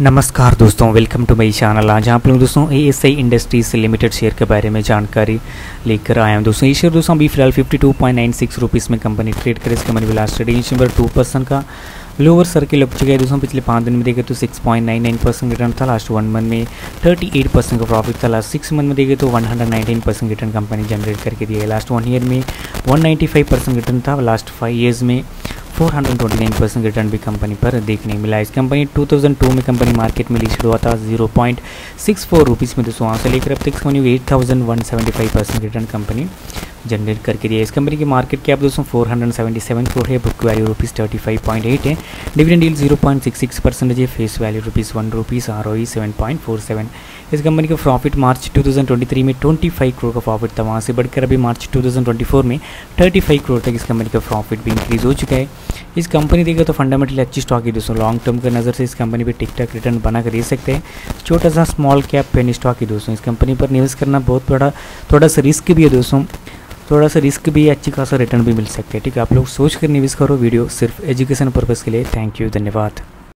नमस्कार दोस्तों welcome to my channel आज आप लोग दोस्तों A S I industries limited share के बारे में जानकारी लेकर आए हैं। दोस्तों, ये शेयर दोस्तों अभी फ़िलहाल 52.96 रुपीस में कंपनी ट्रेड करे। इसके money last trading number two percent का लोअर सर्किल लग चुका है। दोस्तों, पिछले पाँच दिन में देखे तो 6.99 परसेंट रिटर्न था। लास्ट वन मंथ में 38 परसेंट का प्रॉफिट था। लास्ट सिक्स मंथ में देखे तो 119 परसेंट रिटर्न कंपनी जनरेट करके दिया है। लास्ट वन ईयर में 195 परसेंट रिटर्न था। लास्ट फाइव ईयर्स में 429 परसेंट रिटर्न भी कंपनी पर देखने मिला। इस कंपनी 2002 में कंपनी मार्केट में लिस्ट हुआ था। 0.64 पॉइंट सिक्स फोर रुपीज़ में दोस्तों, वहाँ से लेकर अब तक eight thousand one seventy five percent return company generate करके दिया। इस कंपनी की मार्केट कैप दोस्तों 477 करोड़ है। Book value rupees thirty five point eight है। Dividend deal zero point six six है। Face value rupees one rupees R O seven point four seven इस company का प्रॉफिट मार्च 2023 में 25 करोड़ का प्रॉफिट था। वहाँ से बढ़कर अभी मार्च 2024 में 35 करोड़ तक इस कंपनी का प्रॉफिट भी इंक्रीज हो चुका है। इस कंपनी देखिए तो फंडामेंटली अच्छी स्टॉक है दोस्तों लॉन्ग टर्म के नज़र से इस कंपनी पर टिकटॉक रिटर्न बना कर दे सकते हैं। छोटा सा स्मॉल कैप पेन स्टॉक है दोस्तों, इस कंपनी पर निवेश करना बहुत बड़ा, थोड़ा सा रिस्क भी है दोस्तों। थोड़ा सा रिस्क भी है, अच्छी खासा रिटर्न भी मिल सकते हैं, ठीक है? आप लोग सोच कर निवेश करो वीडियो सिर्फ़ एजुकेशन पर्पज़ के लिए। थैंक यू धन्यवाद।